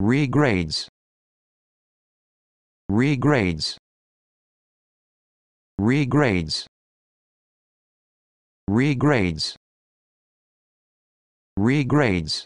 regrades. Regrades. Regrades. Regrades. Regrades.